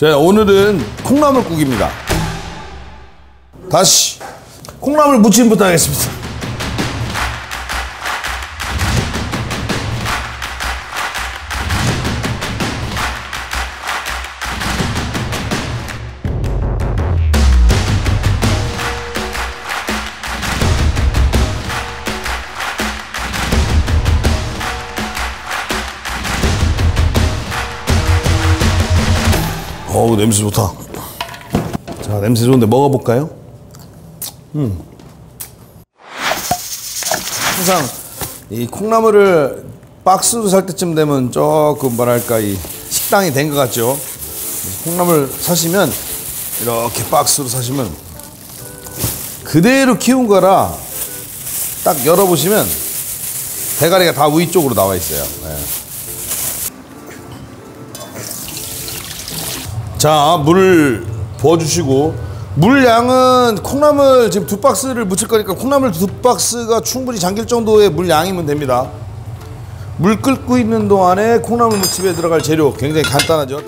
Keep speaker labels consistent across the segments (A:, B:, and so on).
A: 자, 오늘은 콩나물국입니다. 다시 콩나물 무침부터 하겠습니다. 어우 냄새 좋다. 자 냄새 좋은데 먹어볼까요? 음. 항상 이 콩나물을 박스로 살 때쯤 되면 조금 뭐랄까 이 식당이 된 것 같죠. 콩나물 사시면 이렇게 박스로 사시면 그대로 키운 거라 딱 열어보시면 대가리가 다 위쪽으로 나와 있어요. 네. 자, 물을 부어주시고 물 양은 콩나물 지금 두 박스를 묻힐 거니까 콩나물 두 박스가 충분히 잠길 정도의 물 양이면 됩니다. 물 끓고 있는 동안에 콩나물 무침에 들어갈 재료 굉장히 간단하죠.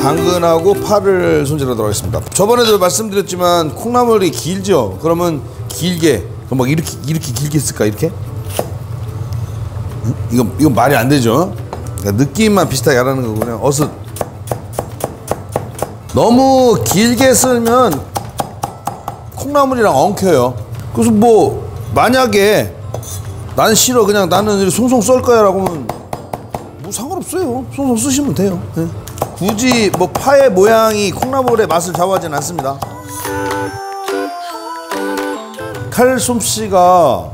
A: 당근하고 파를 손질하도록 하겠습니다. 저번에도 말씀드렸지만 콩나물이 길죠. 그러면 길게 막 이렇게 이렇게 길게 쓸까 이렇게? 이거 이거 말이 안 되죠. 그러니까 느낌만 비슷하게 하라는 거군요. 어서 너무 길게 쓸면 콩나물이랑 엉켜요. 그래서 뭐 만약에 난 싫어 그냥 나는 송송 썰 거야라고 하면 뭐 상관없어요. 송송 쓰시면 돼요. 네. 굳이 뭐 파의 모양이 콩나물의 맛을 좌우하지는 않습니다. 칼솜씨가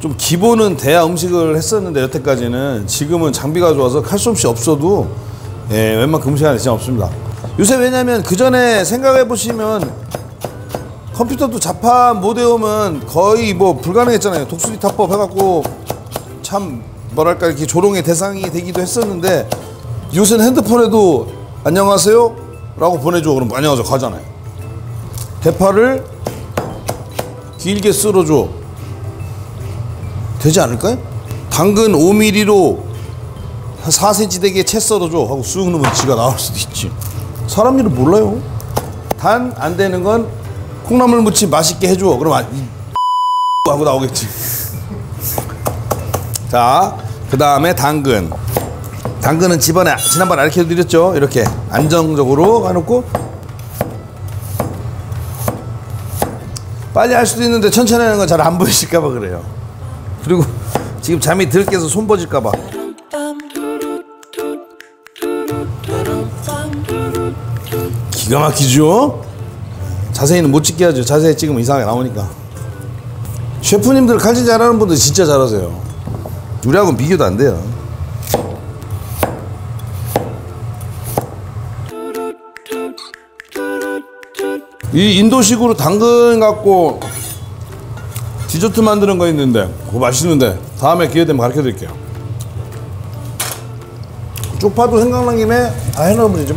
A: 좀 기본은 돼야 음식을 했었는데 여태까지는 지금은 장비가 좋아서 칼솜씨 없어도 예, 웬만큼 음식 하는 시간 없습니다. 요새 왜냐면 그 전에 생각해 보시면 컴퓨터도 자판 못 외우면 거의 뭐 불가능했잖아요. 독수리 타법 해갖고 참 뭐랄까 이렇게 조롱의 대상이 되기도 했었는데 요새는 핸드폰에도 안녕하세요 라고 보내줘 그럼 안녕하세요 가잖아요. 대파를 길게 썰어줘. 되지 않을까요? 당근 5mm로 한 4cm 되게 채 썰어줘 하고 쑥 넣으면 지가 나올 수도 있지. 사람 일을 몰라요. 단 안 되는 건 콩나물 무침 맛있게 해줘. 그럼 아, 이 하고 나오겠지. 자, 그 다음에 당근. 당근은 집안에 지난번에 알려 드렸죠. 이렇게 안정적으로 가놓고 빨리 할 수도 있는데 천천히 하는 건 잘 안 보이실까봐 그래요. 그리고 지금 잠이 들 깨서 손 버질까봐. 기가 막히죠? 자세히는 못 찍게 하죠. 자세히 찍으면 이상하게 나오니까. 셰프님들 칼질 잘하는 분들 진짜 잘하세요. 우리하고는 비교도 안 돼요. 이 인도식으로 당근 갖고 디저트 만드는 거 있는데 그거 맛있는데 다음에 기회 되면 가르쳐 드릴게요. 쪽파도 생각난 김에 다 해놓으면 되지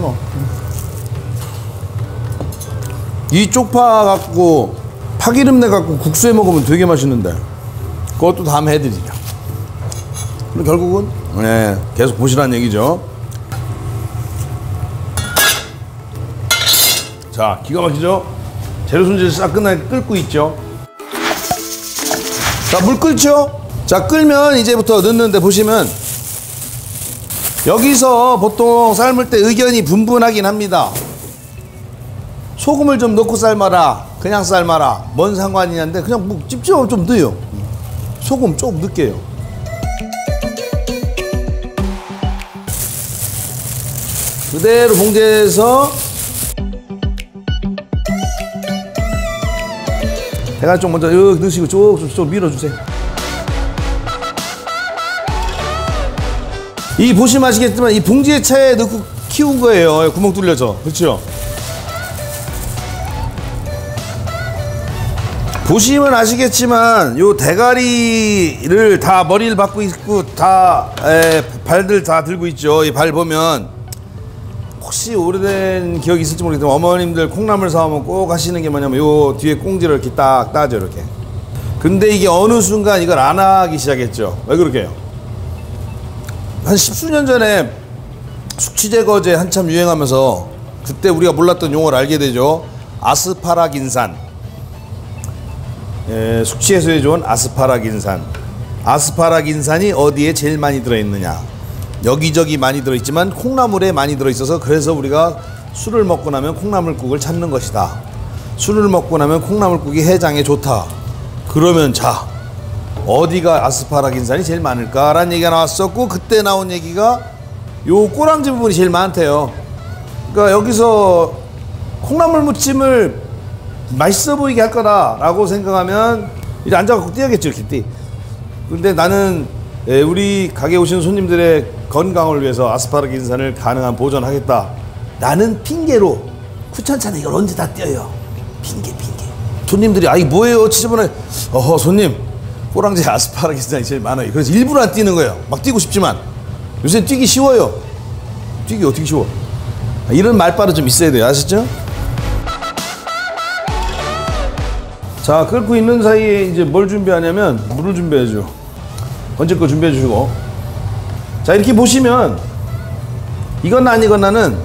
A: 뭐이 쪽파 갖고 파기름 내 갖고 국수에 먹으면 되게 맛있는데 그것도 다음에 해드리죠. 결국은 네, 계속 보시라는 얘기죠 자 기가 막히죠? 재료 손질 싹 끝나게 끓고 있죠? 자 물 끓죠? 자 끓면 이제부터 넣는데 보시면 여기서 보통 삶을 때 의견이 분분하긴 합니다. 소금을 좀 넣고 삶아라. 그냥 삶아라. 뭔 상관이냐인데 그냥 뭐 찝찝하면 좀 넣어요. 소금 조금 넣게요. 그대로 봉제해서 대가 좀 먼저 여기 넣으시고 쭉쭉 밀어주세요. 이 보시면 아시겠지만 이 봉지에 차에 넣고 키운 거예요. 구멍 뚫려서 그렇죠? 보시면 아시겠지만 요 대가리를 다 머리를 받고 있고 다 에, 발들 다 들고 있죠. 이 발 보면 혹시 오래된 기억이 있을지 모르겠지만 어머님들 콩나물 사오면 꼭 하시는 게 뭐냐면 요 뒤에 꽁지를 이렇게 딱 따죠 이렇게 근데 이게 어느 순간 이걸 안 하기 시작했죠. 왜 그렇게요? 한 십수년 전에 숙취제거제 한참 유행하면서 그때 우리가 몰랐던 용어를 알게 되죠. 아스파라긴산. 예, 숙취해소에 좋은 아스파라긴산. 아스파라긴산이 어디에 제일 많이 들어있느냐? 여기저기 많이 들어있지만 콩나물에 많이 들어있어서 그래서 우리가 술을 먹고 나면 콩나물국을 찾는 것이다. 술을 먹고 나면 콩나물국이 해장에 좋다. 그러면 자 어디가 아스파라긴산이 제일 많을까라는 얘기가 나왔었고 그때 나온 얘기가 요 꼬랑지 부분이 제일 많대요. 그러니까 여기서 콩나물 무침을 맛있어 보이게 할 거다라고 생각하면 이제 앉아갖고 뛰어겠죠 이렇게 뛰. 근데 나는 예, 우리 가게 오시는 손님들의 건강을 위해서 아스파라긴산을 가능한 보존하겠다. 라는 핑계로 쿠천차는 이걸 언제 다 띄어요. 핑계 핑계. 손님들이 아이 뭐예요 지저분해. 어허 손님 꼬랑지 아스파라긴산이 제일 많아요. 그래서 일부러 안 뛰는 거예요. 막 뛰고 싶지만 요새 뛰기 쉬워요. 뛰기 어떻게 쉬워? 이런 말빨은 좀 있어야 돼요. 아셨죠? 자 끓고 있는 사이에 이제 뭘 준비하냐면 물을 준비해줘. 건질 거 준비해 주시고. 자 이렇게 보시면 이건 아니거나는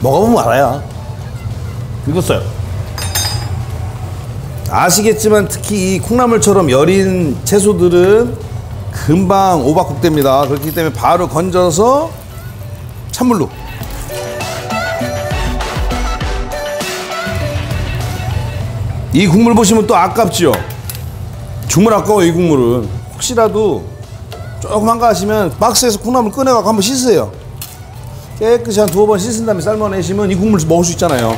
A: 먹어보면 알아요. 익었어요. 아시겠지만 특히 이 콩나물처럼 여린 채소들은 금방 오박국됩니다. 그렇기 때문에 바로 건져서 찬물로 이 국물 보시면 또 아깝지요. 정말 아까워 이 국물은 혹시라도 조금 한가하시면 박스에서 콩나물 꺼내갖고 한번 씻으세요. 깨끗이 한 두어 번 씻은 다음에 삶아내시면 이 국물 먹을 수 있잖아요.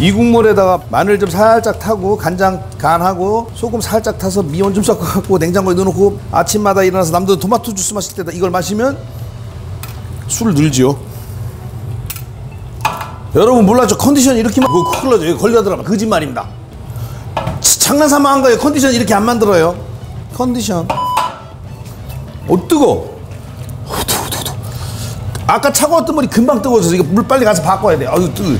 A: 이 국물에다가 마늘 좀 살짝 타고 간장 간하고 소금 살짝 타서 미원 좀 섞어갖고 냉장고에 넣어놓고 아침마다 일어나서 남들 토마토 주스 마실 때다 이걸 마시면 술을 늘지요. 여러분 몰랐죠? 컨디션 이렇게 막 그거 큰일 나죠. 여기 걸려들어가 거짓말입니다. 치, 장난삼아 한 거예요. 컨디션 이렇게 안 만들어요. 컨디션. 어 뜨거. 아까 차가웠던 물이 금방 뜨거워져서 이거 물 빨리 가서 바꿔야 돼. 아유 뜨거.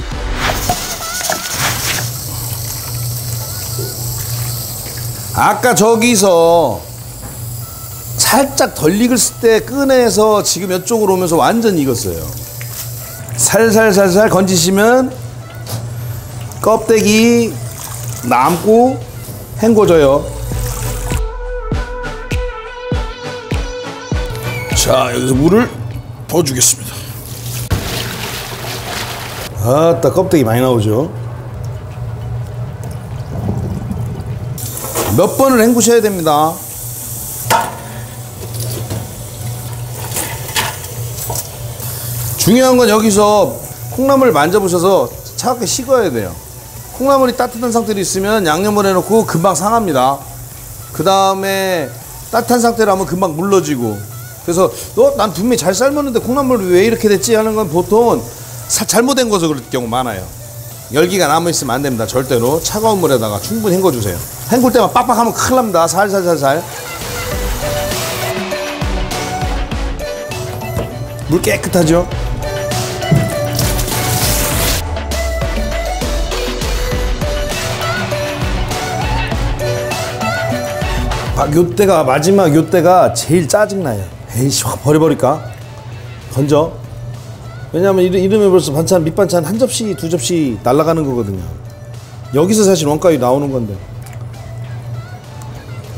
A: 아까 저기서 살짝 덜 익었을 때 꺼내서 지금 이쪽으로 오면서 완전 익었어요. 살살살살 건지시면 껍데기 남고 헹궈져요. 자 여기서 물을 부어주겠습니다. 아따 껍데기 많이 나오죠. 몇 번을 헹구셔야 됩니다. 중요한 건 여기서 콩나물 만져보셔서 차갑게 식어야 돼요. 콩나물이 따뜻한 상태로 있으면 양념을 해놓고 금방 상합니다. 그 다음에 따뜻한 상태로 하면 금방 물러지고. 그래서 너 난 분명히 잘 삶았는데 콩나물이 왜 이렇게 됐지 하는 건 보통 사- 잘못된 거서 그럴 경우 많아요. 열기가 남아있으면 안 됩니다. 절대로 차가운 물에다가 충분히 헹궈주세요. 헹굴 때만 빡빡하면 큰일 납니다. 살살살살. 물 깨끗하죠? 아, 요때가 마지막 요때가 제일 짜증나요. 에이씨 확 버려버릴까? 건져. 왜냐면 이러, 이러면 벌써 반찬 밑반찬 한 접시 두 접시 날아가는 거거든요. 여기서 사실 원가율 나오는 건데.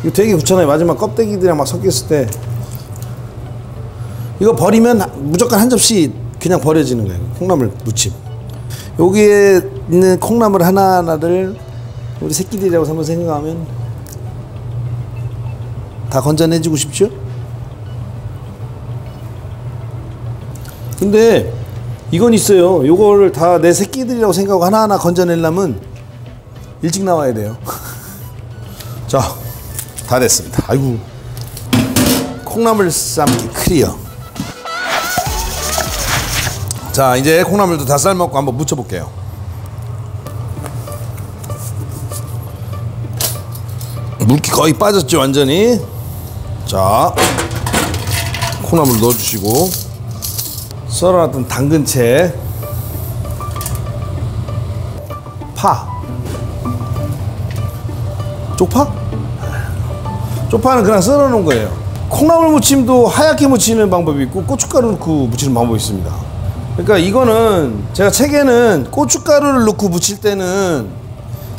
A: 이거 되게 귀찮아요. 마지막 껍데기들이랑 막 섞였을 때 이거 버리면 무조건 한 접시 그냥 버려지는 거예요. 콩나물 무침. 여기에 있는 콩나물 하나하나를 우리 새끼들이라고 한번 생각하면 다 건져내주고 싶죠? 근데 이건 있어요. 요거를 다 내 새끼들이라고 생각하고 하나하나 건져내려면 일찍 나와야 돼요. 자, 다 됐습니다. 아이고. 콩나물 삶기 클리어. 자, 이제 콩나물도 다 삶았고 한번 무쳐볼게요. 물기 거의 빠졌죠, 완전히. 자, 콩나물 넣어주시고 썰어놨던 당근채, 파, 쪽파? 쪽파는 그냥 썰어 놓은 거예요. 콩나물 무침도 하얗게 무치는 방법이 있고 고춧가루 넣고 무치는 방법이 있습니다. 그러니까 이거는 제가 책에는 고춧가루를 넣고 무칠 때는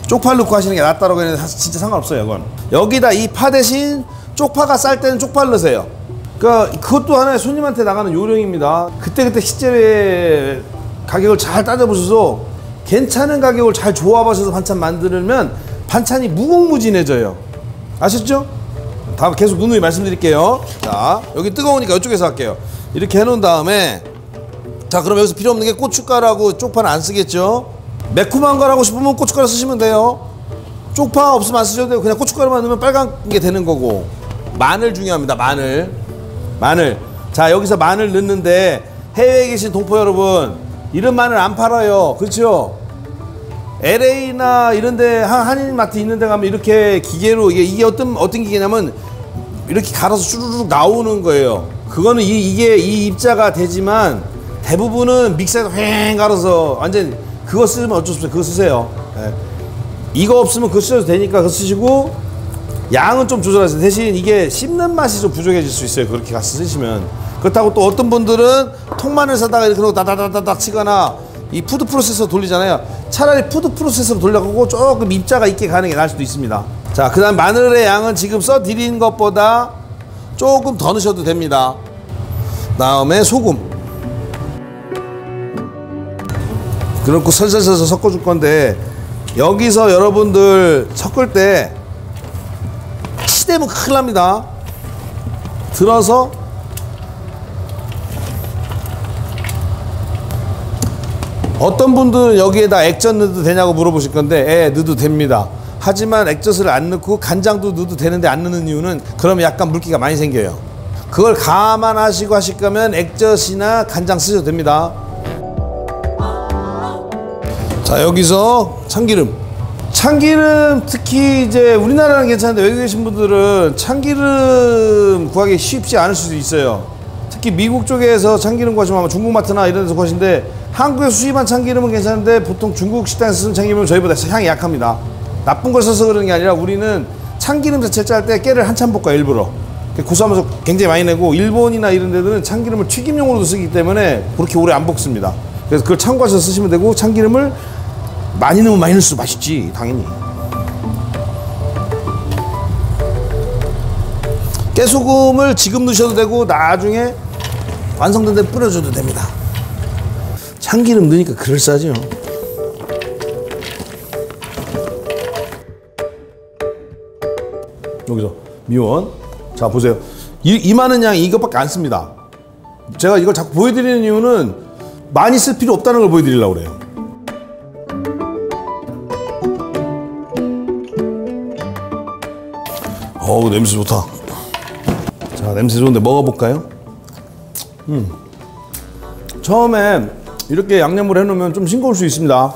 A: 쪽파를 넣고 하시는 게 낫다라고 했는데 진짜 상관없어요, 이건. 여기다 이 파 대신 쪽파가 쌀 때는 쪽파를 넣으세요. 그러니까 그것도 하나의 손님한테 나가는 요령입니다. 그때그때 식재료의 가격을 잘 따져보셔서 괜찮은 가격을 잘 조합하셔서 반찬 만들면 반찬이 무궁무진해져요. 아셨죠? 다음 계속 누누이 말씀드릴게요. 자, 여기 뜨거우니까 이쪽에서 할게요. 이렇게 해놓은 다음에 자, 그럼 여기서 필요 없는 게 고춧가루하고 쪽파는 안 쓰겠죠? 매콤한 걸 하고 싶으면 고춧가루 쓰시면 돼요. 쪽파 없으면 안 쓰셔도 돼요. 그냥 고춧가루만 넣으면 빨간 게 되는 거고. 마늘 중요합니다. 마늘. 마늘. 자, 여기서 마늘 넣는데 해외에 계신 동포 여러분, 이런 마늘 안 팔아요. 그렇죠? LA나 이런 데 한인 마트 있는 데 가면 이렇게 기계로 이게, 이게 어떤 어떤 기계냐면 이렇게 갈아서 쭈르륵 나오는 거예요. 그거는 이, 이게 이 입자가 되지만 대부분은 믹서에서 휑 갈아서 완전 그거 쓰면 어쩔 수 없어요. 그거 쓰세요. 예. 이거 없으면 그거 쓰셔도 되니까 그거 쓰시고 양은 좀 조절하세요. 대신 이게 씹는 맛이 좀 부족해질 수 있어요. 그렇게 갈아서 쓰시면. 그렇다고 또 어떤 분들은 통마늘 사다가 이렇게 다다다다닥 치거나 이 food processor 돌리잖아요. 차라리 food processor로 돌려가고 조금 입자가 있게 가는 게 나을 수도 있습니다. 자, 그 다음 마늘의 양은 지금 써드린 것보다 조금 더 넣으셔도 됩니다. 다음에 소금. 그렇고 설설설설 섞어줄 건데 여기서 여러분들 섞을 때 치대면 큰일 납니다. 들어서 어떤 분들은 여기에다 액젓 넣어도 되냐고 물어보실 건데 예, 넣어도 됩니다. 하지만 액젓을 안 넣고 간장도 넣어도 되는데 안 넣는 이유는 그러면 약간 물기가 많이 생겨요. 그걸 감안하시고 하실 거면 액젓이나 간장 쓰셔도 됩니다. 자 여기서 참기름 참기름 특히 이제 우리나라는 괜찮은데 외국에 계신 분들은 참기름 구하기 쉽지 않을 수도 있어요. 특히 미국 쪽에서 참기름 구하시면 아마 중국 마트나 이런 데서 구하시는데 한국에 수입한 참기름은 괜찮은데 보통 중국 식당에서 쓰는 참기름은 저희보다 향이 약합니다. 나쁜 걸 써서 그러는 게 아니라 우리는 참기름 자체를 짤 때 깨를 한참 볶아요 일부러. 고소하면서 굉장히 많이 내고 일본이나 이런 데들은 참기름을 튀김용으로도 쓰기 때문에 그렇게 오래 안 볶습니다. 그래서 그걸 참고하셔서 쓰시면 되고 참기름을 많이 넣으면 많이 넣을수록 맛있지 당연히. 깨소금을 지금 넣으셔도 되고 나중에 완성된 데 뿌려줘도 됩니다. 참기름 넣으니까 그럴싸하죠. 여기서 미원. 자 보세요. 이, 이 많은 양 이것밖에 안 씁니다. 제가 이걸 자꾸 보여드리는 이유는 많이 쓸 필요 없다는 걸 보여드리려고 그래요 어우 냄새 좋다. 자 냄새 좋은데 먹어볼까요? 음. 처음에 이렇게 양념을 해놓으면 좀 싱거울 수 있습니다.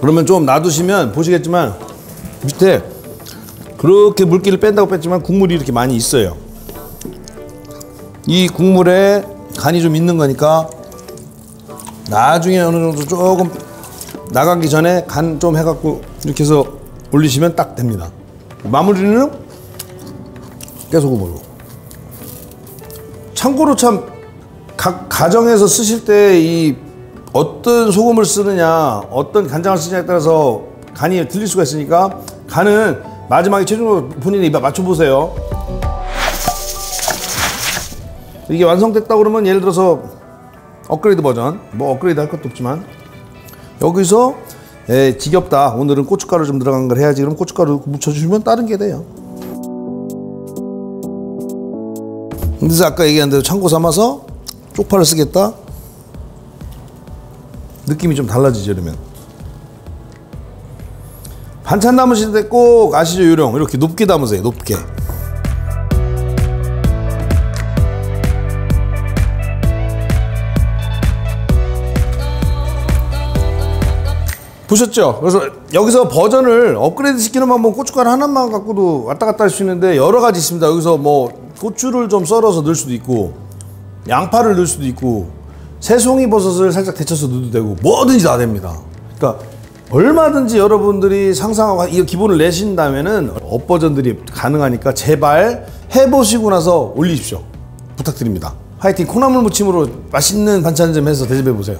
A: 그러면 좀 놔두시면 보시겠지만 밑에 그렇게 물기를 뺀다고 뺐지만 국물이 이렇게 많이 있어요. 이 국물에 간이 좀 있는 거니까 나중에 어느 정도 조금 나가기 전에 간 좀 해갖고 이렇게 해서 올리시면 딱 됩니다. 마무리는 깨소금으로. 참고로 참 각 가정에서 쓰실 때 이 어떤 소금을 쓰느냐, 어떤 간장을 쓰느냐에 따라서 간이 틀릴 수가 있으니까 간은 마지막에 최종적으로 본인이 맞춰보세요. 이게 완성됐다 그러면 예를 들어서 업그레이드 버전, 뭐 업그레이드 할 것도 없지만 여기서 에, 지겹다. 오늘은 고춧가루 좀 들어간 걸 해야지. 그럼 고춧가루 묻혀주시면 다른 게 돼요. 그래서 아까 얘기한 대로 참고 삼아서 쪽파를 쓰겠다. 느낌이 좀 달라지죠, 그러면. 반찬 담으실 때 꼭 아시죠, 요령. 이렇게 높게 담으세요, 높게. 보셨죠? 그래서 여기서 버전을 업그레이드 시키는 방법 고춧가루 하나만 갖고도 왔다 갔다 할 수 있는데 여러 가지 있습니다. 여기서 뭐 고추를 좀 썰어서 넣을 수도 있고 양파를 넣을 수도 있고 새송이 버섯을 살짝 데쳐서 넣어도 되고 뭐든지 다 됩니다. 그러니까 얼마든지 여러분들이 상상하고 이 기본을 내신다면은 up 버전들이 가능하니까 제발 해보시고 나서 올리십시오. 부탁드립니다. 화이팅 콩나물 무침으로 맛있는 반찬 좀 해서 대접해 보세요.